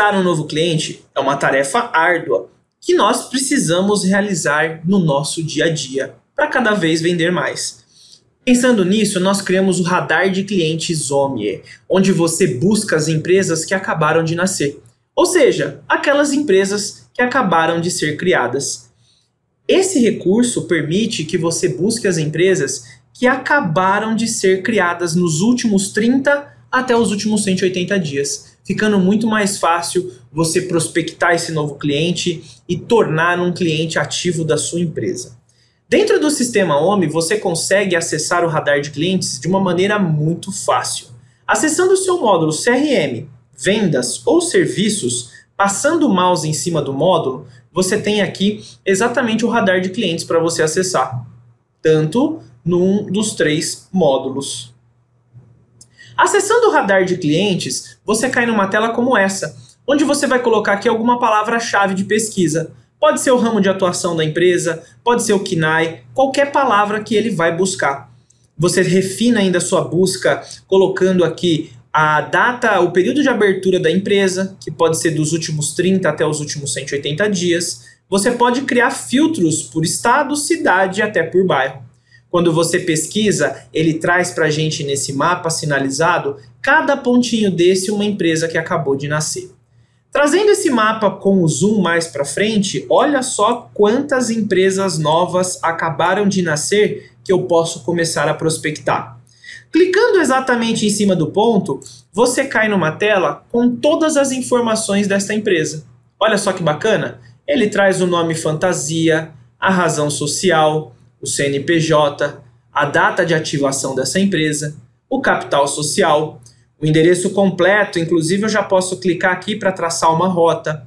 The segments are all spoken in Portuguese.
Conquistar um novo cliente é uma tarefa árdua que nós precisamos realizar no nosso dia a dia para cada vez vender mais. Pensando nisso, nós criamos o radar de clientes OMIE, onde você busca as empresas que acabaram de nascer, ou seja, aquelas empresas que acabaram de ser criadas. Esse recurso permite que você busque as empresas que acabaram de ser criadas nos últimos 30 até os últimos 180 dias, ficando muito mais fácil você prospectar esse novo cliente e tornar um cliente ativo da sua empresa. Dentro do sistema OMI, você consegue acessar o radar de clientes de uma maneira muito fácil. Acessando o seu módulo CRM, vendas ou serviços, passando o mouse em cima do módulo, você tem aqui exatamente o radar de clientes para você acessar, tanto num dos três módulos. Acessando o radar de clientes, você cai numa tela como essa, onde você vai colocar aqui alguma palavra-chave de pesquisa. Pode ser o ramo de atuação da empresa, pode ser o KINAI, qualquer palavra que ele vai buscar. Você refina ainda a sua busca colocando aqui a data, o período de abertura da empresa, que pode ser dos últimos 30 até os últimos 180 dias. Você pode criar filtros por estado, cidade e até por bairro. Quando você pesquisa, ele traz para a gente nesse mapa sinalizado cada pontinho desse uma empresa que acabou de nascer. Trazendo esse mapa com o zoom mais para frente, olha só quantas empresas novas acabaram de nascer que eu posso começar a prospectar. Clicando exatamente em cima do ponto, você cai numa tela com todas as informações desta empresa. Olha só que bacana! Ele traz o nome fantasia, a razão social, o CNPJ, a data de ativação dessa empresa, o capital social, o endereço completo, inclusive eu já posso clicar aqui para traçar uma rota,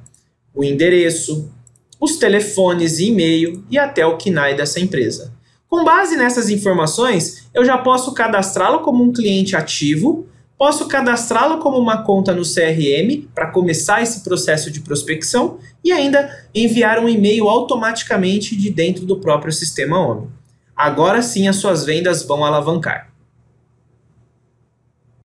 o endereço, os telefones e e-mail e até o KNAI dessa empresa. Com base nessas informações, eu já posso cadastrá-lo como um cliente ativo, posso cadastrá-lo como uma conta no CRM para começar esse processo de prospecção e ainda enviar um e-mail automaticamente de dentro do próprio sistema OMI. Agora sim as suas vendas vão alavancar.